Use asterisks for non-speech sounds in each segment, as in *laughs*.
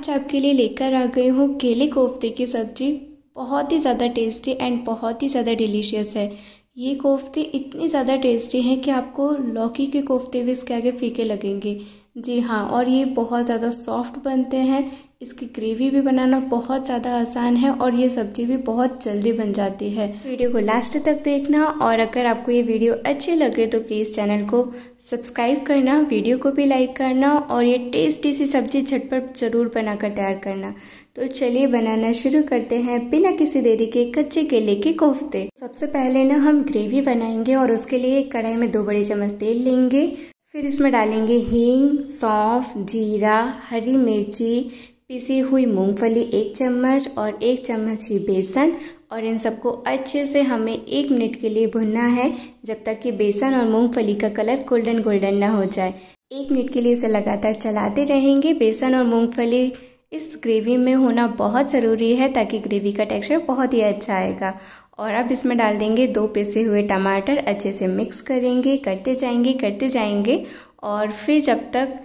आज आपके लिए लेकर आ गई हूँ केले कोफ्ते की सब्ज़ी। बहुत ही ज़्यादा टेस्टी एंड बहुत ही ज़्यादा डिलीशियस है। ये कोफ्ते इतने ज़्यादा टेस्टी हैं कि आपको लौकी के कोफ्ते भी इसके आगे फीके लगेंगे। जी हाँ और ये बहुत ज़्यादा सॉफ्ट बनते हैं। इसकी ग्रेवी भी बनाना बहुत ज़्यादा आसान है और ये सब्ज़ी भी बहुत जल्दी बन जाती है। वीडियो को लास्ट तक देखना और अगर आपको ये वीडियो अच्छे लगे तो प्लीज़ चैनल को सब्सक्राइब करना, वीडियो को भी लाइक करना और ये टेस्टी सी सब्ज़ी झटपट ज़रूर बनाकर तैयार करना। तो चलिए बनाना शुरू करते हैं बिना किसी देरी के कच्चे केले के कोफ्ते। सबसे पहले ना हम ग्रेवी बनाएँगे और उसके लिए एक कढ़ाई में दो बड़े चम्मच तेल लेंगे। फिर इसमें डालेंगे हींग, सौंफ, जीरा, हरी मिर्ची पिसी हुई मूंगफली एक चम्मच और एक चम्मच ही बेसन। और इन सबको अच्छे से हमें एक मिनट के लिए भुनना है, जब तक कि बेसन और मूंगफली का कलर गोल्डन गोल्डन ना हो जाए। एक मिनट के लिए इसे लगातार चलाते रहेंगे। बेसन और मूंगफली इस ग्रेवी में होना बहुत ज़रूरी है, ताकि ग्रेवी का टेक्सचर बहुत ही अच्छा आएगा। और अब इसमें डाल देंगे दो पिसे हुए टमाटर, अच्छे से मिक्स करेंगे, करते जाएँगे करते जाएँगे। और फिर जब तक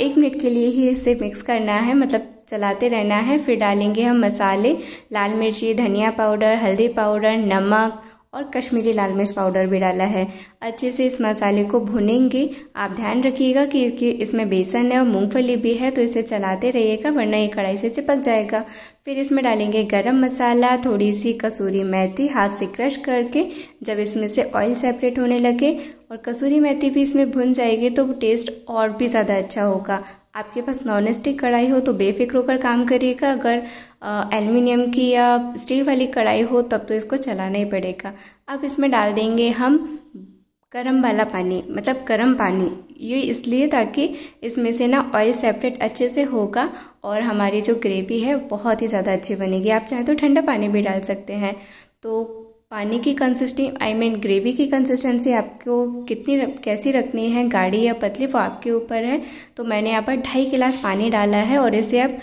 एक मिनट के लिए ही इसे मिक्स करना है मतलब चलाते रहना है। फिर डालेंगे हम मसाले। लाल मिर्ची धनिया पाउडर हल्दी पाउडर नमक और कश्मीरी लाल मिर्च पाउडर भी डाला है। अच्छे से इस मसाले को भुनेंगे। आप ध्यान रखिएगा कि, इसमें बेसन है और मूंगफली भी है तो इसे चलाते रहिएगा वरना ये कढ़ाई से चिपक जाएगा। फिर इसमें डालेंगे गरम मसाला थोड़ी सी कसूरी मेथी हाथ से क्रश करके। जब इसमें से ऑयल सेपरेट होने लगे और कसूरी मेथी भी इसमें भुन जाएगी तो टेस्ट और भी ज़्यादा अच्छा होगा। आपके पास नॉन स्टिक कढ़ाई हो तो बेफिक्र होकर काम करिएगा। अगर एल्युमिनियम की या स्टील वाली कढ़ाई हो, तब तो इसको चलाना ही पड़ेगा। अब इसमें डाल देंगे हम गर्म वाला पानी मतलब गर्म पानी। ये इसलिए ताकि इसमें से ना ऑयल सेपरेट अच्छे से होगा और हमारी जो ग्रेवी है, बहुत ही ज़्यादा अच्छी बनेगी। आप चाहें तो ठंडा पानी भी डाल सकते हैं। तो पानी की कंसिस्टेंसी आई मीन ग्रेवी की कंसिस्टेंसी आपको कितनी कैसी रखनी है, गाढ़ी या पतली, वो आपके ऊपर है। तो मैंने यहाँ पर ढाई गिलास पानी डाला है और इसे आप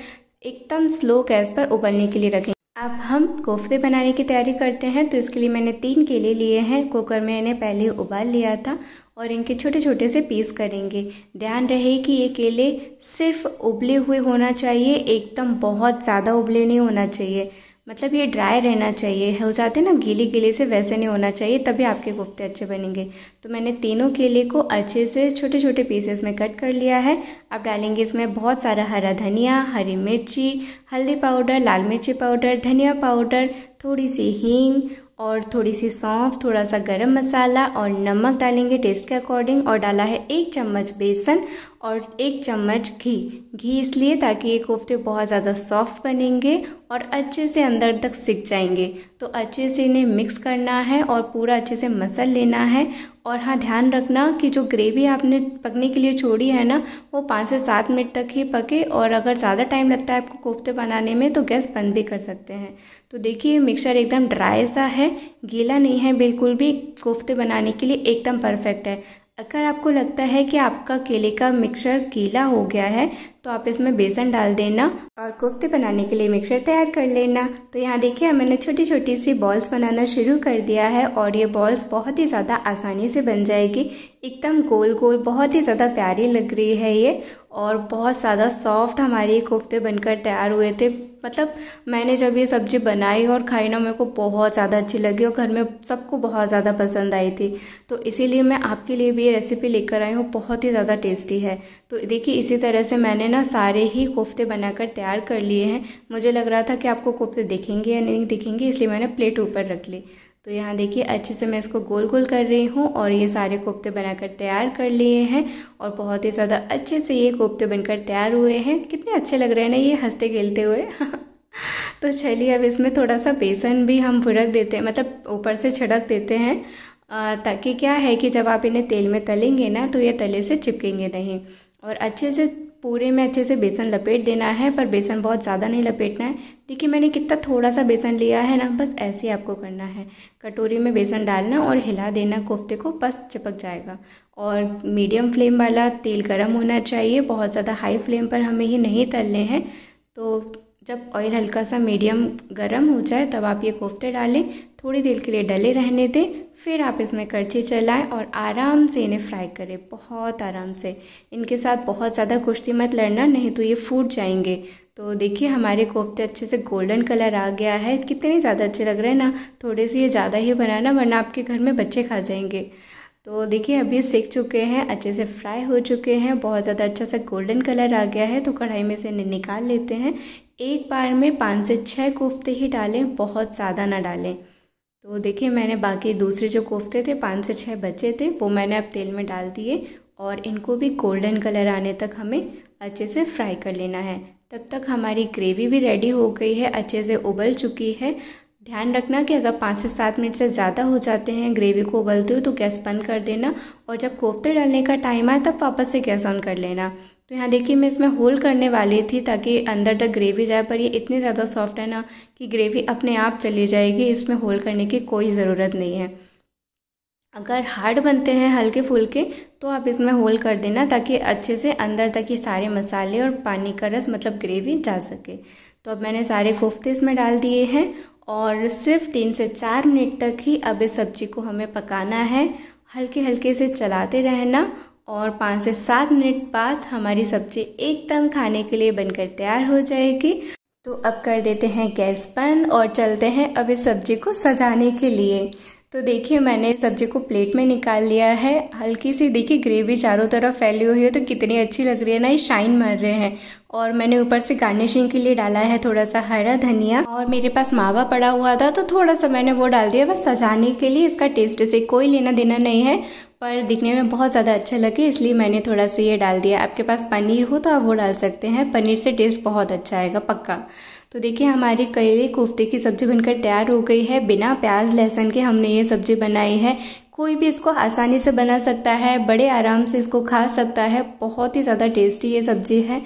एकदम स्लो गैस पर उबलने के लिए रखें। अब हम कोफ्ते बनाने की तैयारी करते हैं। तो इसके लिए मैंने तीन केले लिए हैं। कुकर में इन्हें पहले उबाल लिया था और इनके छोटे छोटे से पीस करेंगे। ध्यान रहे कि ये केले सिर्फ़ उबले हुए होना चाहिए, एकदम बहुत ज़्यादा उबले नहीं होना चाहिए। मतलब ये ड्राई रहना चाहिए। हो जाते ना गीले गीले से वैसे नहीं होना चाहिए, तभी आपके कोफ्ते अच्छे बनेंगे। तो मैंने तीनों केले को अच्छे से छोटे छोटे पीसेस में कट कर लिया है। अब डालेंगे इसमें बहुत सारा हरा धनिया, हरी मिर्ची, हल्दी पाउडर लाल मिर्ची पाउडर धनिया पाउडर थोड़ी सी हींग और थोड़ी सी सौंफ थोड़ा सा गरम मसाला और नमक डालेंगे टेस्ट के अकॉर्डिंग और डाला है एक चम्मच बेसन और एक चम्मच घी। घी इसलिए ताकि ये कोफ्ते बहुत ज़्यादा सॉफ्ट बनेंगे और अच्छे से अंदर तक सिक जाएँगे। तो अच्छे से इन्हें मिक्स करना है और पूरा अच्छे से मसल लेना है। और हाँ ध्यान रखना कि जो ग्रेवी आपने पकने के लिए छोड़ी है ना, वो पाँच से सात मिनट तक ही पके और अगर ज़्यादा टाइम लगता है आपको कोफ्ते बनाने में तो गैस बंद भी कर सकते हैं। तो देखिए मिक्सर एकदम ड्राई सा है, गीला नहीं है बिल्कुल भी, कोफ्ते बनाने के लिए एकदम परफेक्ट है। अगर आपको लगता है कि आपका केले का मिक्सचर गीला हो गया है तो आप इसमें बेसन डाल देना और कोफ्ते बनाने के लिए मिक्सचर तैयार कर लेना। तो यहाँ देखिए मैंने छोटी छोटी सी बॉल्स बनाना शुरू कर दिया है और ये बॉल्स बहुत ही ज़्यादा आसानी से बन जाएगी। एकदम गोल गोल बहुत ही ज़्यादा प्यारी लग रही है ये और बहुत ज़्यादा सॉफ्ट हमारे कोफ्ते बनकर तैयार हुए थे। मतलब मैंने जब ये सब्ज़ी बनाई और खाई ना, मेरे को बहुत ज़्यादा अच्छी लगी और घर में सबको बहुत ज़्यादा पसंद आई थी। तो इसीलिए मैं आपके लिए भी ये रेसिपी लेकर आई हूँ, बहुत ही ज़्यादा टेस्टी है। तो देखिए, इसी तरह से मैंने ना सारे ही कोफ्ते बनाकर तैयार कर लिए हैं। मुझे लग रहा था कि आपको कोफ्ते दिखेंगे या नहीं दिखेंगे, इसलिए मैंने प्लेट ऊपर रख ली। तो यहाँ देखिए, अच्छे से मैं इसको गोल गोल कर रही हूँ और ये सारे कोफ्ते बनाकर तैयार कर लिए हैं और बहुत ही ज़्यादा अच्छे से ये कोफ्ते बनकर तैयार हुए हैं। कितने अच्छे लग रहे हैं ना ये हँसते खेलते हुए। *laughs* तो चलिए, अब इसमें थोड़ा सा बेसन भी हम भुरक देते हैं मतलब ऊपर से छिड़क देते हैं ताकि क्या है कि जब आप इन्हें तेल में तलेंगे ना तो ये तले से चिपकेंगे नहीं। और अच्छे से पूरे में अच्छे से बेसन लपेट देना है, पर बेसन बहुत ज़्यादा नहीं लपेटना है। देखिए, मैंने कितना थोड़ा सा बेसन लिया है ना, बस ऐसे ही आपको करना है। कटोरी में बेसन डालना और हिला देना, कोफ्ते को बस चिपक जाएगा। और मीडियम फ्लेम वाला तेल गर्म होना चाहिए, बहुत ज़्यादा हाई फ्लेम पर हमें ही नहीं तलने हैं। तो जब ऑयल हल्का सा मीडियम गर्म हो जाए, तब आप ये कोफ्ते डालें थोड़ी देर के लिए डले रहने दें, फिर आप इसमें करछी चलाएँ और आराम से इन्हें फ्राई करें, बहुत आराम से। इनके साथ बहुत ज़्यादा कुश्ती मत लड़ना, नहीं तो ये फूट जाएँगे। तो देखिए, हमारे कोफ्ते अच्छे से गोल्डन कलर आ गया है। कितने ज़्यादा अच्छे लग रहे हैं ना? थोड़े से ये ज़्यादा ही बनाना, वरना आपके घर में बच्चे खा जाएँगे। तो देखिए अभी सेक चुके हैं, अच्छे से फ्राई हो चुके हैं। बहुत ज़्यादा अच्छा सा गोल्डन कलर आ गया है तो कढ़ाई में से इन्हें निकाल लेते हैं। एक बार में पाँच से छः कोफ्ते ही डालें, बहुत ज़्यादा ना डालें। तो देखिए, मैंने बाकी दूसरे जो कोफ्ते थे, पाँच से छः बचे थे, वो मैंने अब तेल में डाल दिए और इनको भी गोल्डन कलर आने तक हमें अच्छे से फ्राई कर लेना है। तब तक हमारी ग्रेवी भी रेडी हो गई है, अच्छे से उबल चुकी है। ध्यान रखना कि अगर पाँच से सात मिनट से ज़्यादा हो जाते हैं ग्रेवी को उबलते हो तो गैस बंद कर देना और जब कोफ्ते डालने का टाइम आए तब वापस से गैस ऑन कर लेना। तो यहाँ देखिए, मैं इसमें होल करने वाली थी ताकि अंदर तक ग्रेवी जाए, पर ये इतनी ज़्यादा सॉफ्ट है ना कि ग्रेवी अपने आप चली जाएगी। इसमें होल करने की कोई ज़रूरत नहीं है। अगर हार्ड बनते हैं हल्के फुल्के तो आप इसमें होल कर देना ताकि अच्छे से अंदर तक ये सारे मसाले और पानी का रस मतलब ग्रेवी जा सके। तो अब मैंने सारे कोफ्ते इसमें डाल दिए हैं और सिर्फ़ तीन से चार मिनट तक ही अब इस सब्ज़ी को हमें पकाना है। हल्के हल्के से चलाते रहना और पाँच से सात मिनट बाद हमारी सब्ज़ी एकदम खाने के लिए बनकर तैयार हो जाएगी। तो अब कर देते हैं गैस बंद और चलते हैं अब इस सब्ज़ी को सजाने के लिए। तो देखिए, मैंने सब्ज़ी को प्लेट में निकाल लिया है। हल्की सी देखिए, ग्रेवी चारों तरफ़ फैली हुई है तो कितनी अच्छी लग रही है ना, ये शाइन मार रहे हैं। और मैंने ऊपर से गार्निशिंग के लिए डाला है थोड़ा सा हरा धनिया। और मेरे पास मावा पड़ा हुआ था तो थोड़ा सा मैंने वो डाल दिया, बस सजाने के लिए। इसका टेस्ट से कोई लेना देना नहीं है, पर दिखने में बहुत ज़्यादा अच्छा लगे, इसलिए मैंने थोड़ा सा ये डाल दिया। आपके पास पनीर हो तो आप वो डाल सकते हैं, पनीर से टेस्ट बहुत अच्छा आएगा, पक्का। तो देखिए, हमारी करेले कोफ्ते की सब्ज़ी बनकर तैयार हो गई है। बिना प्याज, लहसुन के हमने ये सब्ज़ी बनाई है। कोई भी इसको आसानी से बना सकता है, बड़े आराम से इसको खा सकता है। बहुत ही ज़्यादा टेस्टी ये सब्ज़ी है।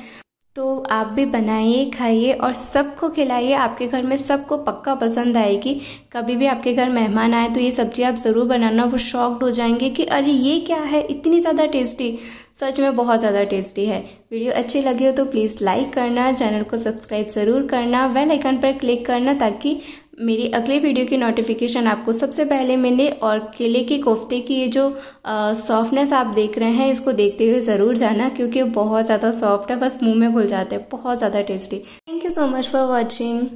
तो आप भी बनाइए, खाइए और सबको खिलाइए। आपके घर में सबको पक्का पसंद आएगी। कभी भी आपके घर मेहमान आए तो ये सब्ज़ी आप ज़रूर बनाना। वो शॉक्ड हो जाएँगे कि अरे, ये क्या है? इतनी ज़्यादा टेस्टी सच में बहुत ज़्यादा टेस्टी है। वीडियो अच्छी लगी हो तो प्लीज़ लाइक करना, चैनल को सब्सक्राइब ज़रूर करना वेल आइकन पर क्लिक करना ताकि मेरी अगले वीडियो की नोटिफिकेशन आपको सबसे पहले मिले और केले के कोफ्ते की ये जो सॉफ्टनेस आप देख रहे हैं, इसको देखते हुए ज़रूर जाना क्योंकि बहुत ज़्यादा सॉफ्ट है, बस मुँह में घुल जाते हैं, बहुत ज़्यादा tasty thank you so much for watching